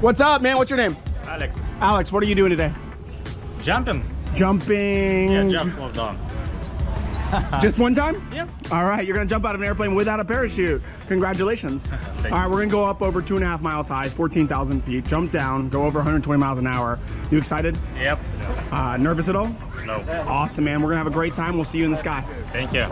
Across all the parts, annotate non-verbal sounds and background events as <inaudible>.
What's up, man? What's your name? Alex. Alex, what are you doing today? Jumping. Jumping. Yeah, just moved on. <laughs> Just one time? Yeah. All right, you're gonna jump out of an airplane without a parachute. Congratulations. <laughs> All right, we're gonna go up over two and a half miles high, 14,000 feet, jump down, go over 120 miles an hour. You excited? Yep. Uh, nervous at all? No. Awesome, man. We're gonna have a great time. We'll see you in the sky. Thank you.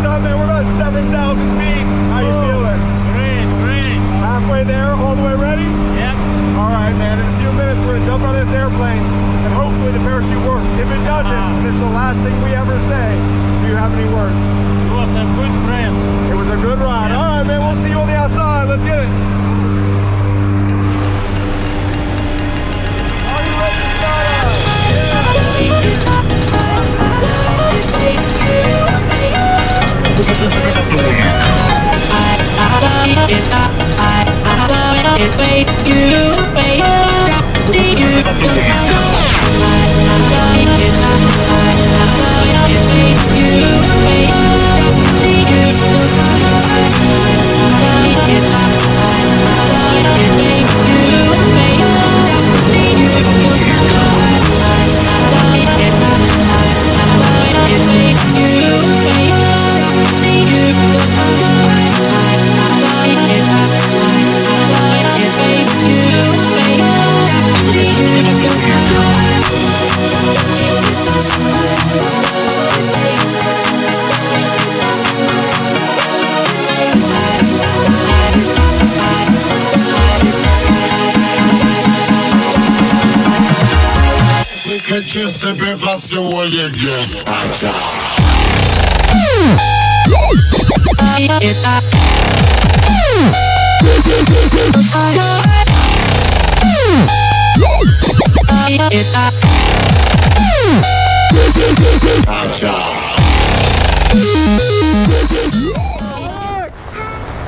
What's up, man? We're about 7,000 feet. How you feeling? Great, great. Halfway there, all the way ready? Yep. All right, man. In a few minutes, we're gonna jump out of this airplane, and hopefully the parachute works. If it doesn't, ah. this is the last thing we ever say. Do you have any words? chase the breakfast you will you get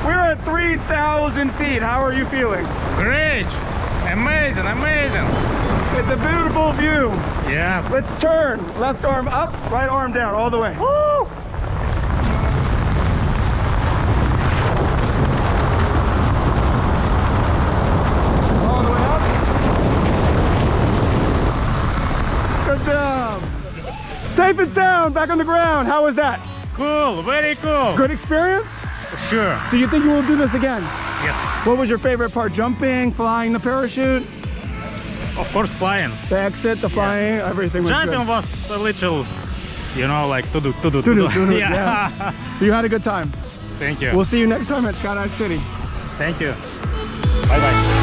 We're at 3,000 feet. How are you feeling? Great. Amazing, amazing. It's a beautiful view. Yeah. Let's turn. Left arm up, right arm down, all the way. Woo! All the way up. Good job. Safe and sound, back on the ground. How was that? Cool, very cool. Good experience? Sure. Do you think you will do this again? Yes. What was your favorite part? Jumping, flying the parachute, Of course, flying. the exit, the flying, everything was Jumping good. was a little, you know, like to do, to do, Doo-doo, doo-doo, <laughs> yeah. You had a good time. Thank you. We'll see you next time at Skydive City. Thank you. Bye bye.